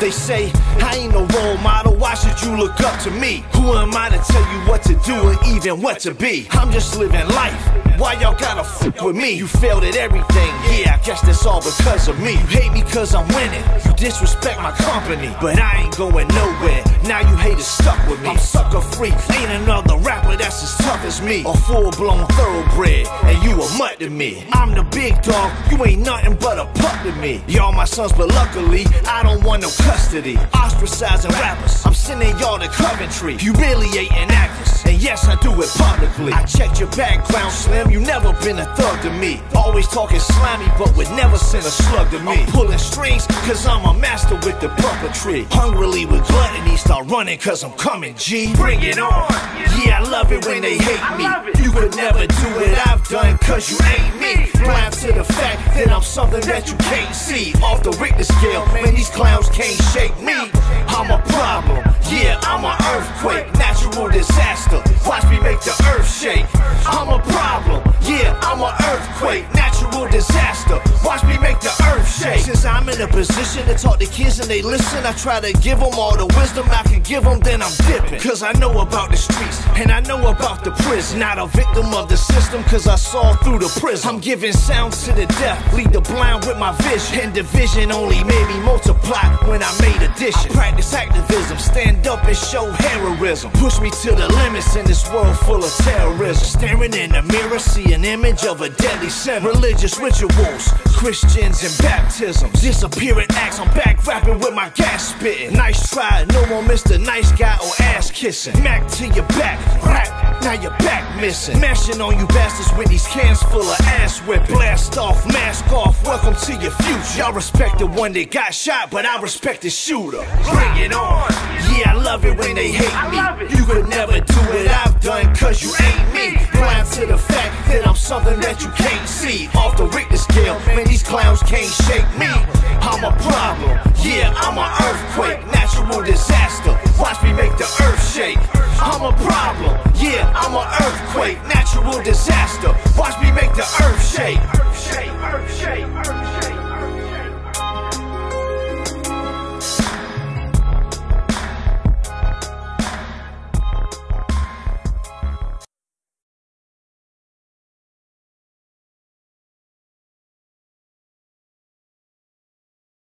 they say I ain't no role model. Why should you look up to me? Who am I to tell you what to do or even what to be? I'm just living life. Why y'all gotta fuck with me? You failed at everything. Yeah, I guess that's all because of me. You hate me cause I'm winning. You disrespect my company. But I ain't going nowhere. Now you haters stuck with me. I'm sucker free. Ain't another rapper that's as tough as me. A full blown thoroughbred. And you a mutt to me. I'm the big dog. You ain't nothing but a pup to me. Y'all my sons, but luckily I don't want no custody. Ostracizing rappers. I'm sending y'all to Coventry. Humiliating actors. And yes, I do it publicly. I checked your background, Slim. You never been a thug to me. Always talking slimy, but would never send a slug to me. I'm pulling strings, cause I'm a master with the puppetry. Hungrily with gluttony, start running, cause I'm coming, G. Bring it on. Yeah, I love it when they hate me. You could never do what I've done, cause you ain't me. Blind to the fact that I'm something that you can't see. Off the Richter scale, man, these clowns can't shake me. I'm a problem. Yeah, I'm an earthquake, natural disaster. Watch me make the earth shake. I'm a problem. Yeah, I'm an earthquake, natural disaster. Watch me make the earth shake. Since I'm in a position to talk to kids and they listen, I try to give them all the wisdom I can give them, then I'm dipping. Cause I know about the streets and I know about the prison. Not a victim of the system, cause I saw through the prism. I'm giving sounds to the deaf, lead the blind with my vision. And division only made me multiply when I made addition. I practice activism, stand up and show heroism. Push me to the limits in this world full of terrorism. Staring in the mirror, see an image of a deadly sin. Religious rituals, Christians and baptisms. Disappearing acts, I'm back rapping with my gas spitting. Nice try, no more Mr. Nice Guy or ass kissing. Mac to your back, rap, now your back missing. Mashing on you bastards with these cans full of ass whipping. Blast off, mask off, welcome to your future. Y'all respect the one that got shot, but I respect the shooter. Bring it on. Yeah, I love it when they hate me. You could never do what I've done, cause you ain't me. Blind to the fact that I'm something that you can't see. Off the Richter scale, man, these clowns can't shake me. I'm a problem. Yeah,